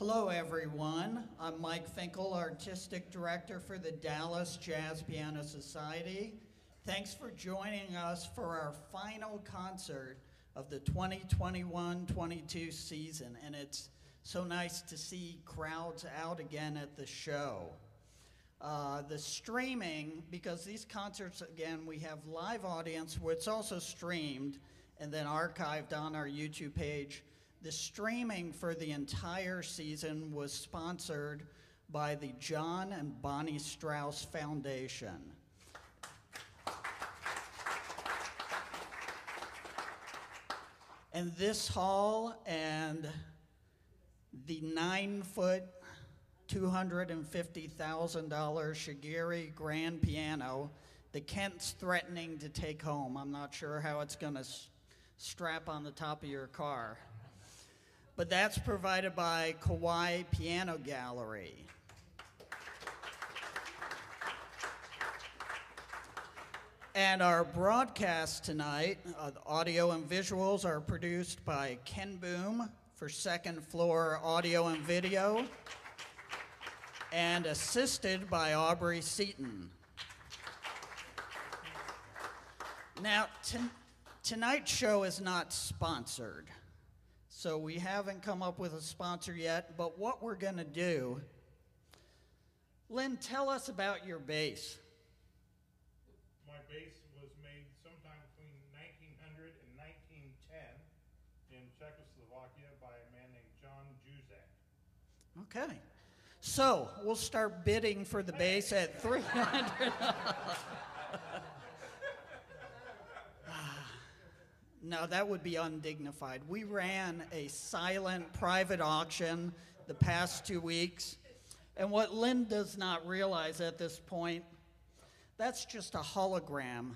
Hello, everyone. I'm Mike Finkel, Artistic Director for the Dallas Jazz Piano Society. Thanks for joining us for our final concert of the 2021 22 season, and it's so nice to see crowds out again at the show. Uh, the streaming, because these concerts, again, we have live audience, where it's also streamed and then archived on our YouTube page. The streaming for the entire season was sponsored by the John and Bonnie Strauss Foundation. And this hall and the nine foot, $250,000 Shigeru grand piano that Kent's threatening to take home. I'm not sure how it's going to strap on the top of your car. But that's provided by Kawai Piano Gallery. And our broadcast tonight, uh, audio and visuals, are produced by Ken Boome for second floor audio and video, and assisted by Aubrey Seaton. Now, tonight's show is not sponsored, so we haven't come up with a sponsor yet, but what we're going to do, Lynn, tell us about your bass. Okay. So we'll start bidding for the bass at 300. no, that would be undignified. We ran a silent private auction the past two weeks. And what Lynn does not realize at this point, that's just a hologram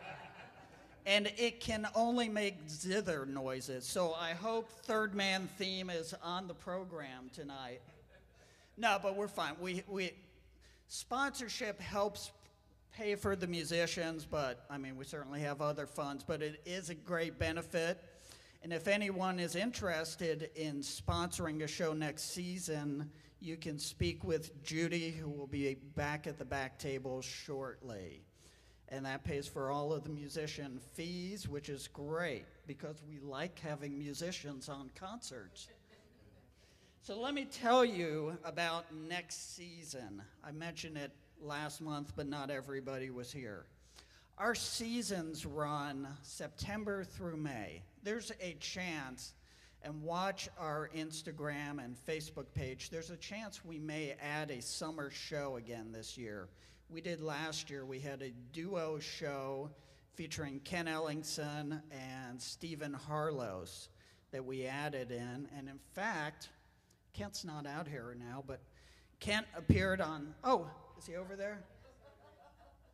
and it can only make zither noises. So I hope Third Man theme is on the program tonight. No, but we're fine. We, we sponsorship helps pay for the musicians, but I mean we certainly have other funds. But it is a great benefit. And if anyone is interested in sponsoring a show next season, you can speak with Judy, who will be back at the back table shortly and that pays for all of the musician fees, which is great because we like having musicians on concerts. So let me tell you about next season. I mentioned it last month, but not everybody was here. Our seasons run September through May. There's a chance, and watch our Instagram and Facebook page, there's a chance we may add a summer show again this year we did last year. We had a duo show featuring Kent Ellingson and Stephen Harlos that we added in. And in fact, Kent's not out here now, but Kent appeared on. Oh, is he over there?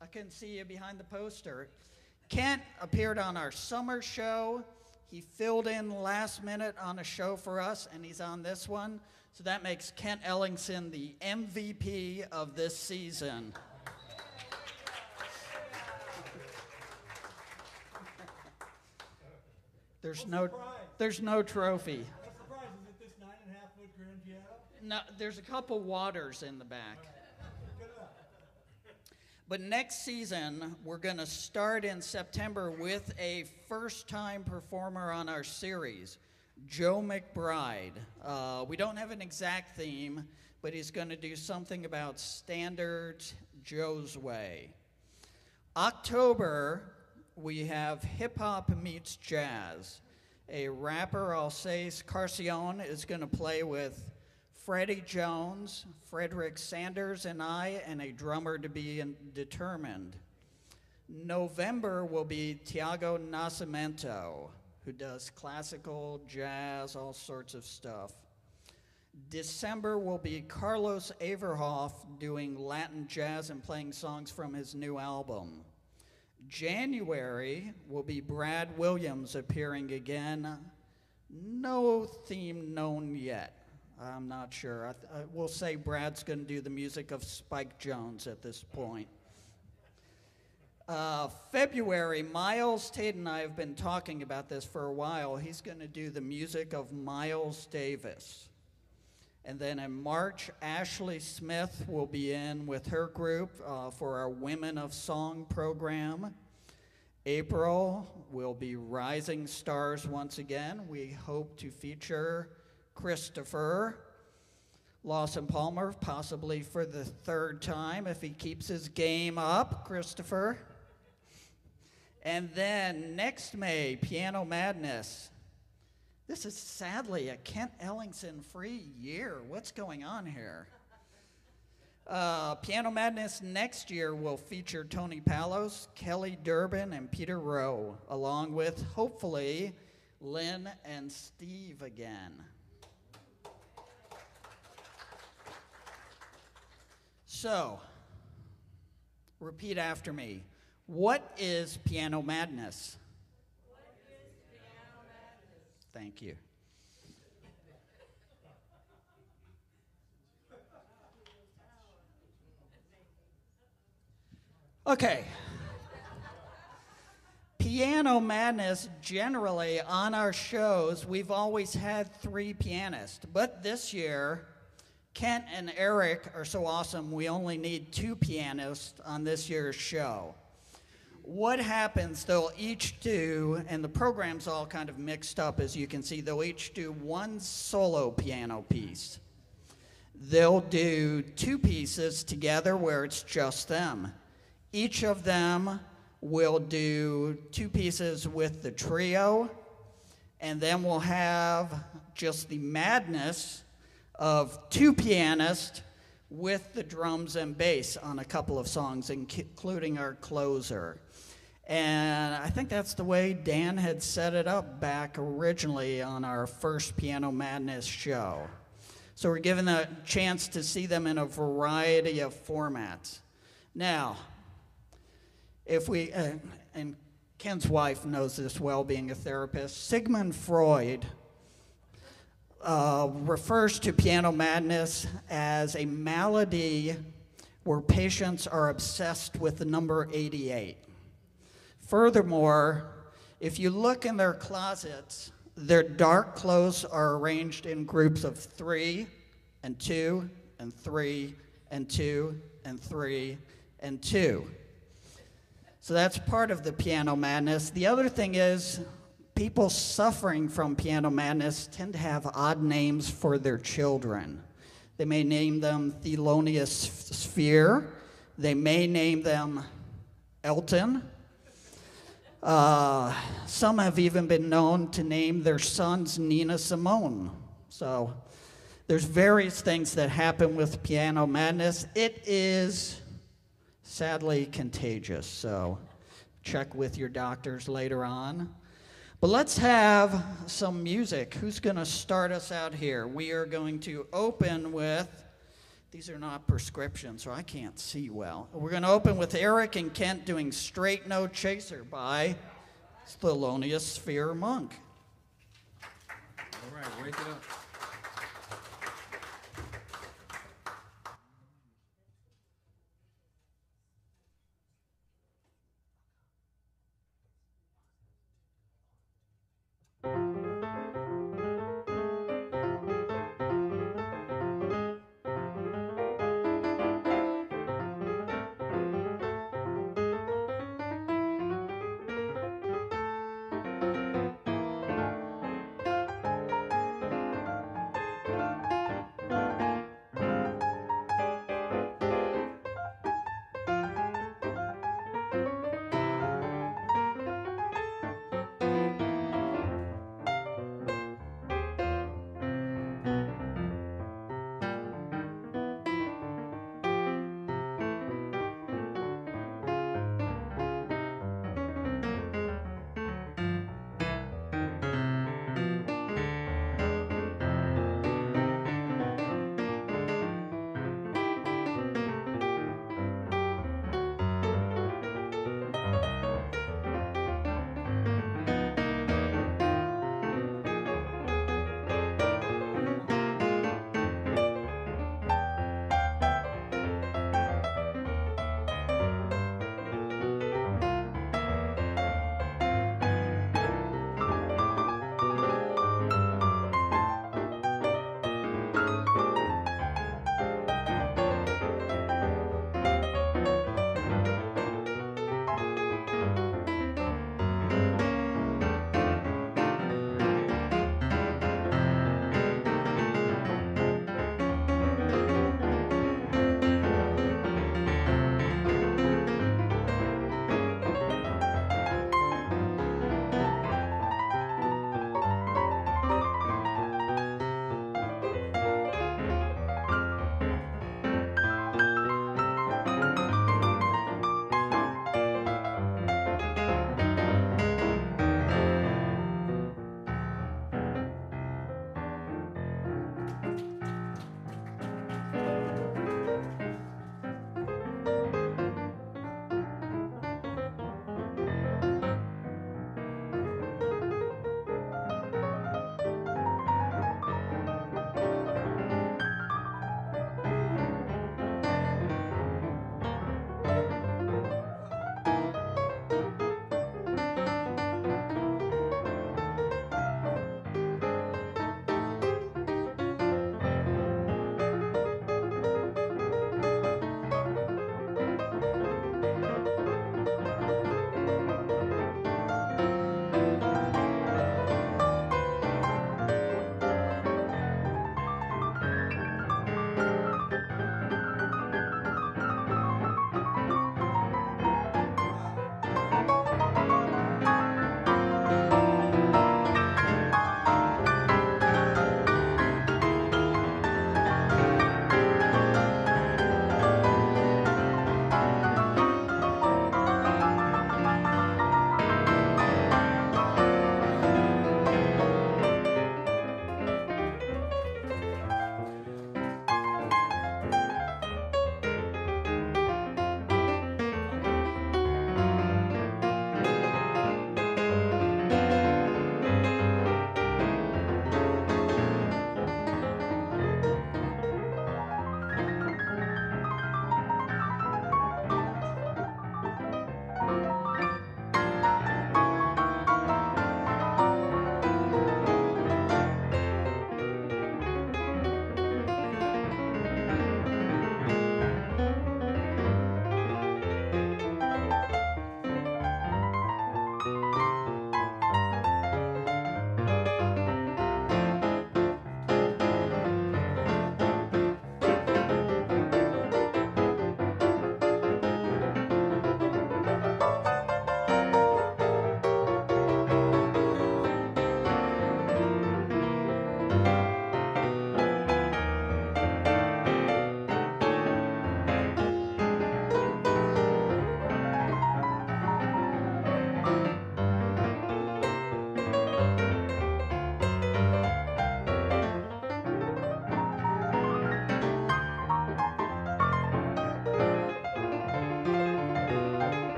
I couldn't see you behind the poster. Kent appeared on our summer show. He filled in last minute on a show for us, and he's on this one. So that makes Kent Ellingson the MVP of this season. There's no, there's no trophy. No, there's a couple waters in the back. But next season, we're going to start in September with a first time performer on our series, Joe McBride. Uh, we don't have an exact theme, but he's going to do something about standard Joe's way. October, we have hip hop meets jazz. A rapper, Alsace Carcion, is going to play with Freddie Jones, Frederick Sanders, and I, and a drummer to be determined. November will be Tiago Nascimento, who does classical, jazz, all sorts of stuff. December will be Carlos Averhoff doing Latin jazz and playing songs from his new album. January will be Brad Williams appearing again. No theme known yet. I'm not sure. I th- I, we'll say Brad's going to do the music of Spike Jones at this point. Uh, February, Miles Tate and I have been talking about this for a while. He's going to do the music of Miles Davis. And then in March, Ashley Smith will be in with her group uh, for our Women of Song program. April will be Rising Stars once again. We hope to feature Christopher Lawson Palmer, possibly for the third time if he keeps his game up, Christopher. And then next May, Piano Madness. This is sadly a Kent Ellingson free year. What's going on here? Uh, Piano Madness next year will feature Tony Palos, Kelly Durbin, and Peter Rowe, along with hopefully Lynn and Steve again. So, repeat after me. What is Piano Madness? Thank you. Okay. Piano Madness, generally on our shows, we've always had three pianists. But this year, Kent and Eric are so awesome, we only need two pianists on this year's show what happens, they'll each do, and the program's all kind of mixed up as you can see, they'll each do one solo piano piece. They'll do two pieces together where it's just them. Each of them will do two pieces with the trio, and then we'll have just the madness of two pianists with the drums and bass on a couple of songs, including our closer. And I think that's the way Dan had set it up back originally on our first Piano Madness show. So we're given a chance to see them in a variety of formats. Now, if we, uh, and Ken's wife knows this well, being a therapist, Sigmund Freud uh, refers to piano madness as a malady where patients are obsessed with the number 88. Furthermore, if you look in their closets, their dark clothes are arranged in groups of three and two and three and two and three and two. So that's part of the piano madness. The other thing is, people suffering from piano madness tend to have odd names for their children. They may name them Thelonious Sphere, they may name them Elton, uh, some have even been known to name their sons Nina Simone. So there's various things that happen with piano madness. It is sadly contagious, so check with your doctors later on. But let's have some music. Who's going to start us out here? We are going to open with these are not prescriptions, so I can't see well. We're going to open with Eric and Kent doing Straight No Chaser by Thelonious Sphere Monk. All right, wake it up.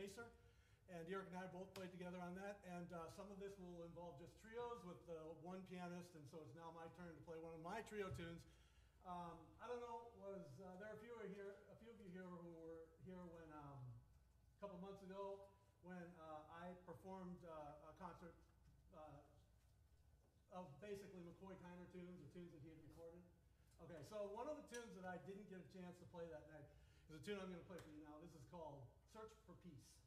Chaser. And Eric and I both played together on that. And uh, some of this will involve just trios with uh, one pianist. And so it's now my turn to play one of my trio tunes. Um, I don't know, was uh, there are a few here, a few of you here who were here when um, a couple months ago when uh, I performed uh, a concert uh, of basically McCoy Tyner tunes, the tunes that he had recorded. Okay, so one of the tunes that I didn't get a chance to play that night is a tune I'm going to play for you now. This is called Search for Peace.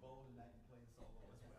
Bold and play the solo as well.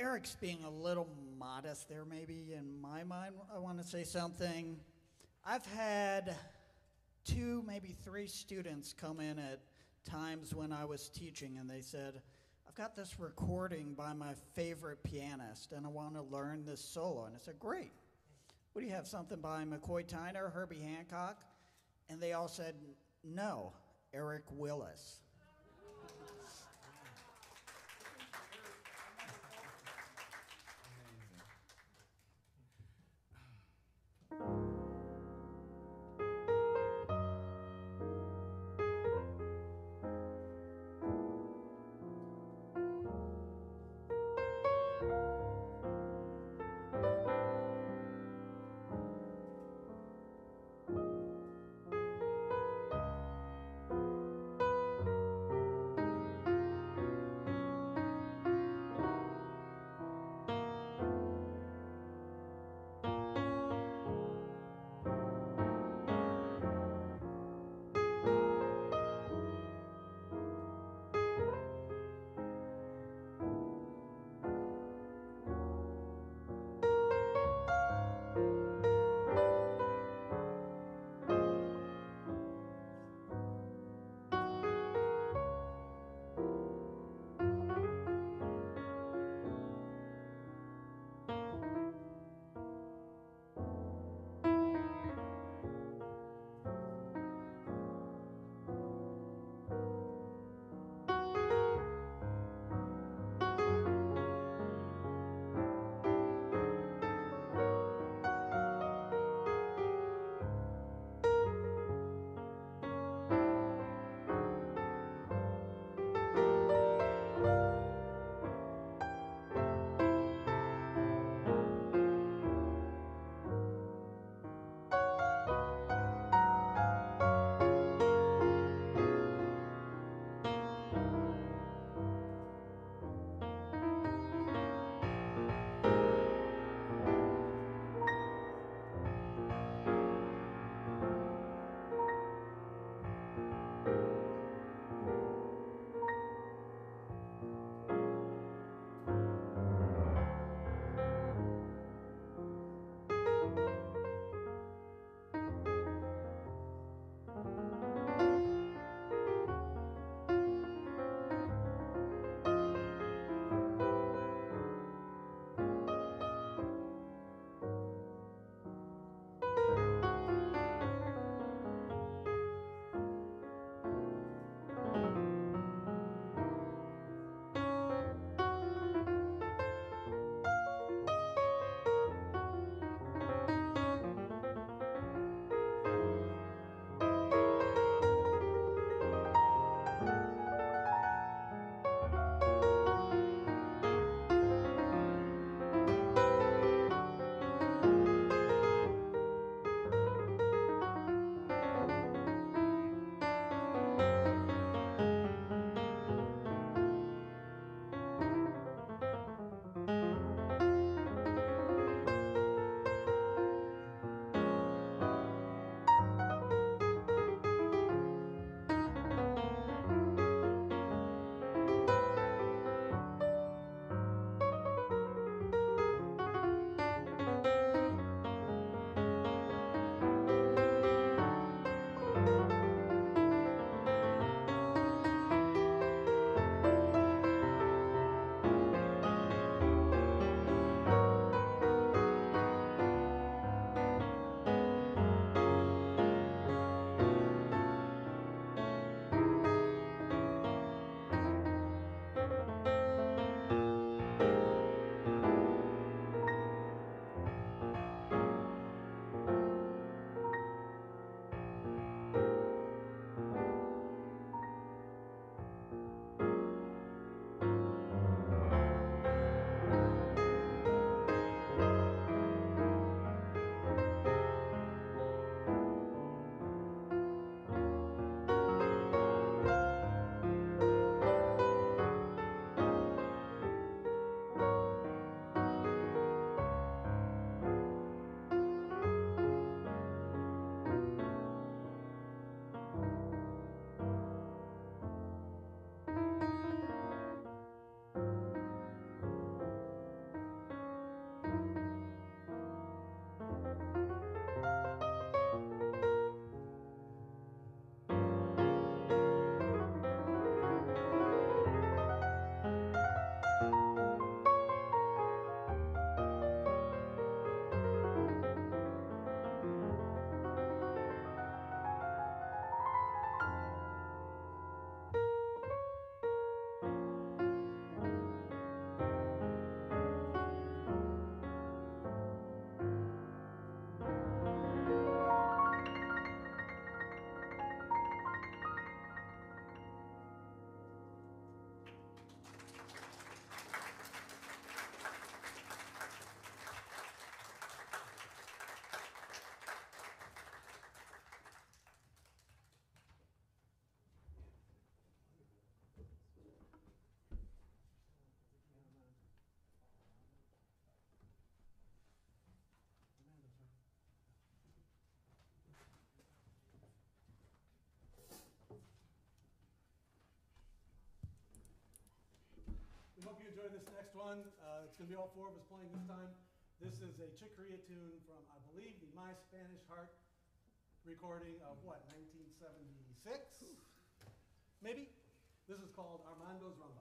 Eric's being a little modest there, maybe in my mind. I want to say something. I've had two, maybe three students come in at times when I was teaching, and they said, I've got this recording by my favorite pianist, and I want to learn this solo. And I said, Great. What do you have? Something by McCoy Tyner, Herbie Hancock? And they all said, No, Eric Willis. This next one. Uh, it's gonna be all four of us playing this time. This is a Chick Corea tune from, I believe, the My Spanish Heart recording of what, 1976? Maybe? This is called Armando's Rumba.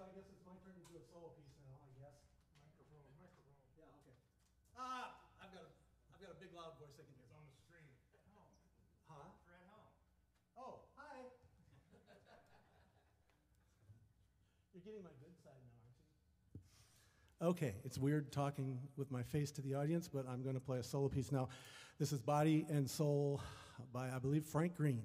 Okay, so I guess it's my turn to do a solo piece now, I guess. Microphone, microphone. Yeah, okay. Ah, I've got a, I've got a big loud voice I can hear. It's on the screen. Huh? For at home. Oh, hi. You're getting my good side now, aren't you? Okay, it's weird talking with my face to the audience, but I'm going to play a solo piece now. This is Body and Soul by, I believe, Frank Green.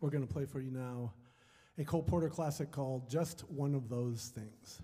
We're going to play for you now a Cole Porter classic called Just One of Those Things.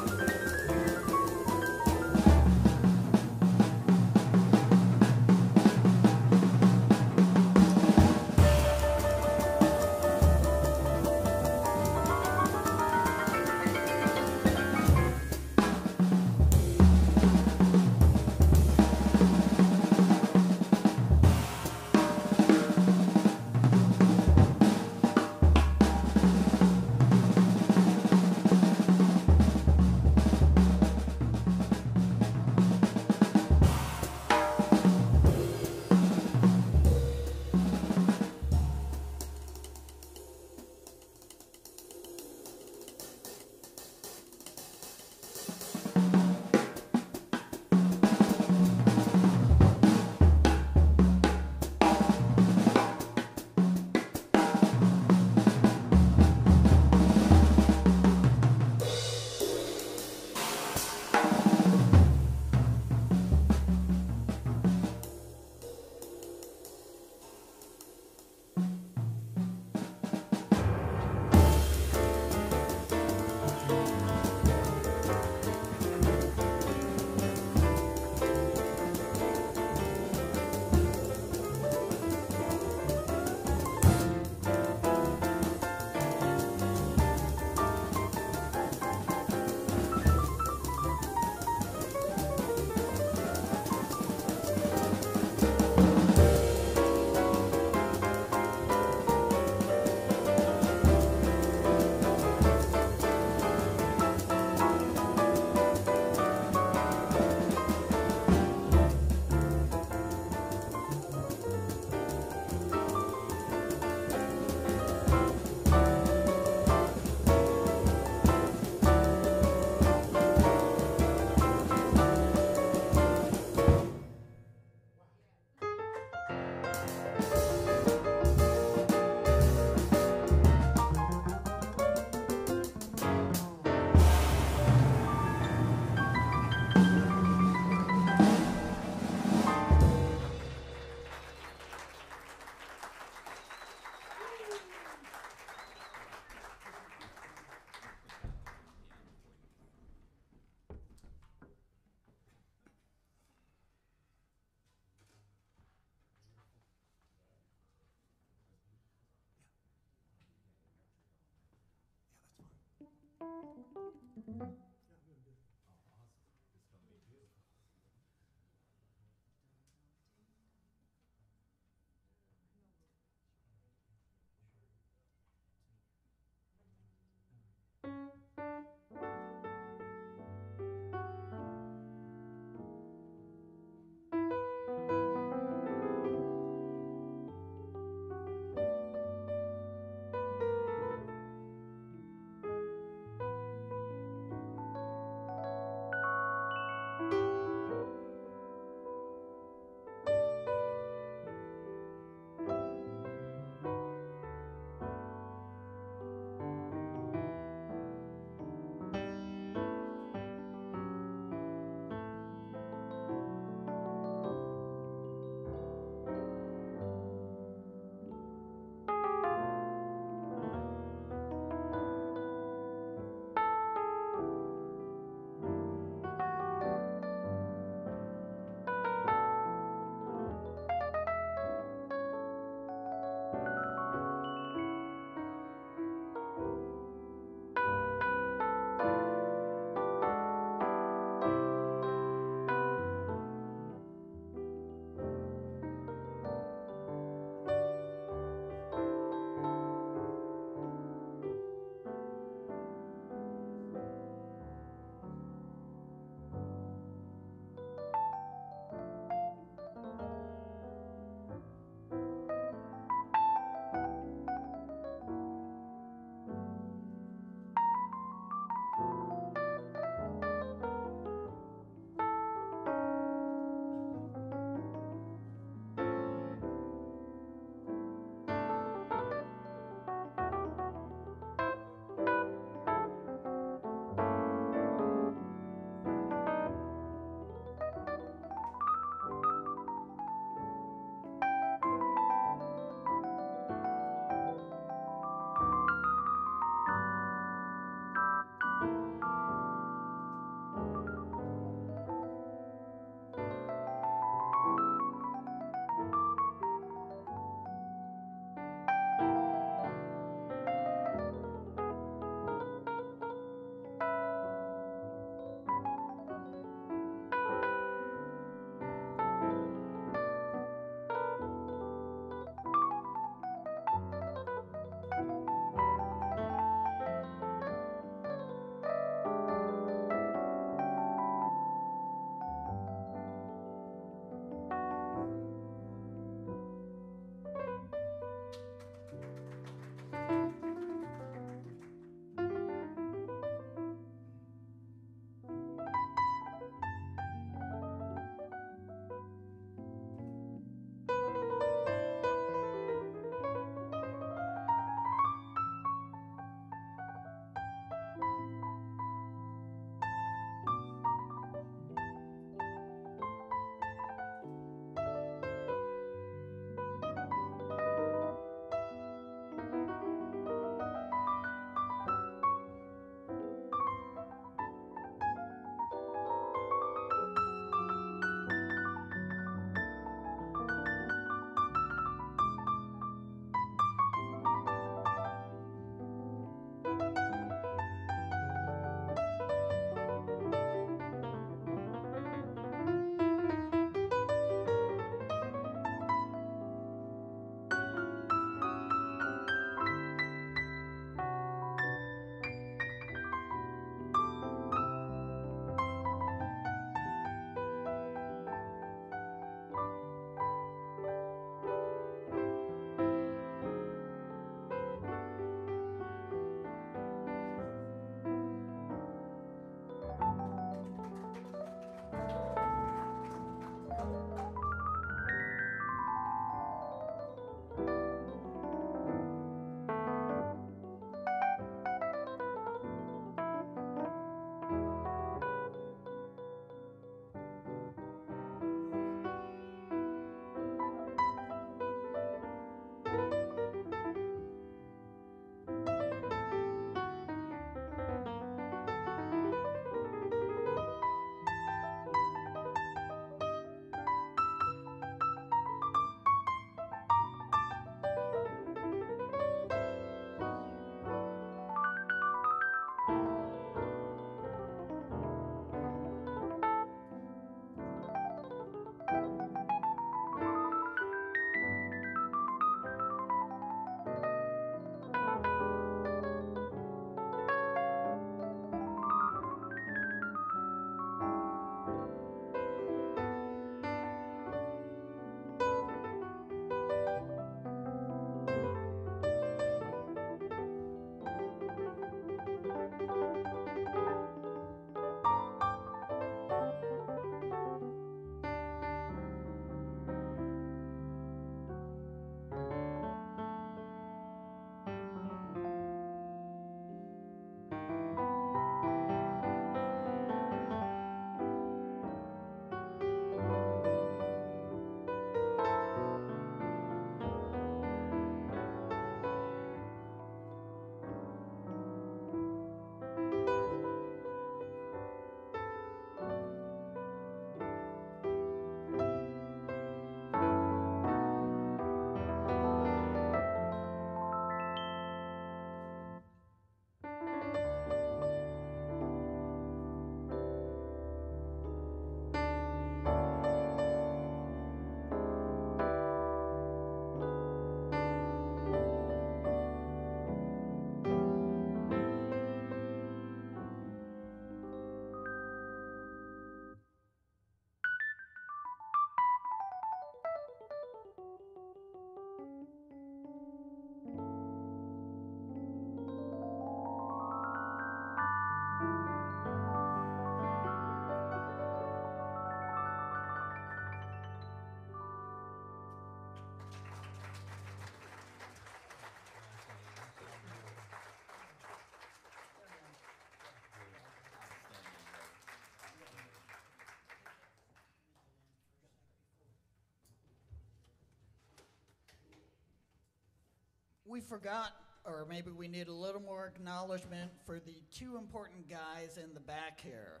We forgot, or maybe we need a little more acknowledgement for the two important guys in the back here.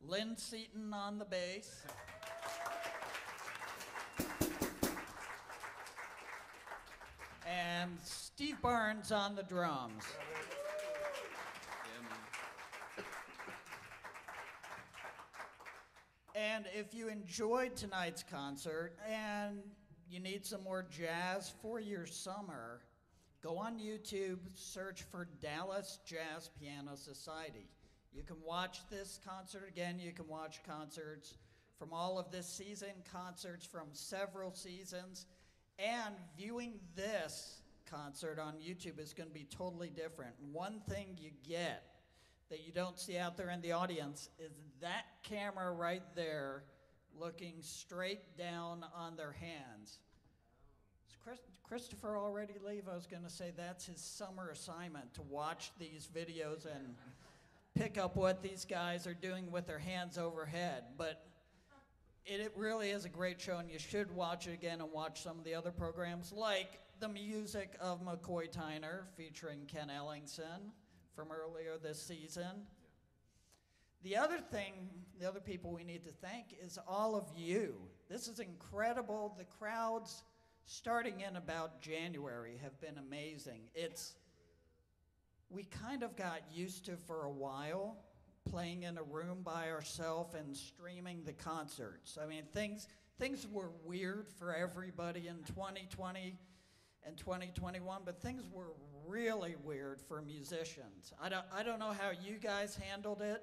Lynn Seaton on the bass. And Steve Barnes on the drums. And if you enjoyed tonight's concert and you need some more jazz for your summer, go on YouTube, search for Dallas Jazz Piano Society. You can watch this concert again, you can watch concerts from all of this season, concerts from several seasons, and viewing this concert on YouTube is going to be totally different. One thing you get that you don't see out there in the audience is that camera right there looking straight down on their hands. Christopher already leave? I was going to say that's his summer assignment to watch these videos and pick up what these guys are doing with their hands overhead. But it, it really is a great show, and you should watch it again and watch some of the other programs, like the music of McCoy Tyner featuring Kent Ellingson from earlier this season. The other thing, the other people we need to thank is all of you. This is incredible. The crowds starting in about January have been amazing. It's we kind of got used to for a while playing in a room by ourselves and streaming the concerts. I mean, things things were weird for everybody in 2020 and 2021, but things were really weird for musicians. I don't I don't know how you guys handled it.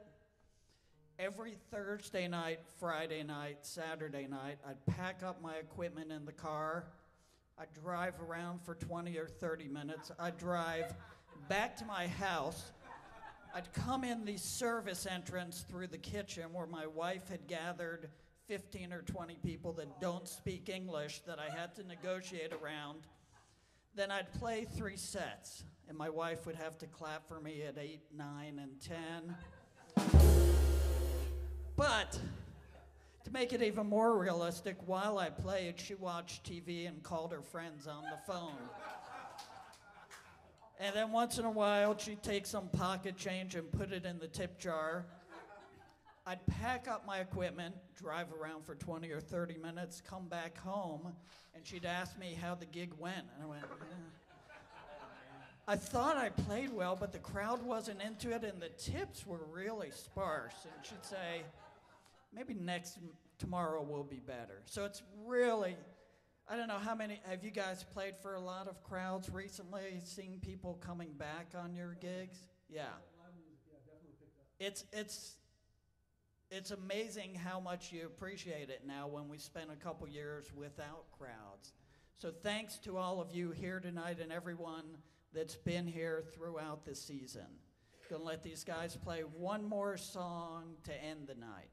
Every Thursday night, Friday night, Saturday night, I'd pack up my equipment in the car. I'd drive around for 20 or 30 minutes. I'd drive back to my house. I'd come in the service entrance through the kitchen where my wife had gathered 15 or 20 people that don't speak English that I had to negotiate around. Then I'd play three sets, and my wife would have to clap for me at 8, 9, and 10. But to make it even more realistic, while I played, she watched TV and called her friends on the phone. And then once in a while, she'd take some pocket change and put it in the tip jar. I'd pack up my equipment, drive around for 20 or 30 minutes, come back home, and she'd ask me how the gig went. And I went, "Eh." I thought I played well, but the crowd wasn't into it, and the tips were really sparse. And she'd say, maybe next tomorrow will be better. So it's really, I don't know how many, have you guys played for a lot of crowds recently, seeing people coming back on your gigs? Yeah. It's, it's, it's amazing how much you appreciate it now when we spent a couple years without crowds. So thanks to all of you here tonight and everyone that's been here throughout the season. Gonna let these guys play one more song to end the night.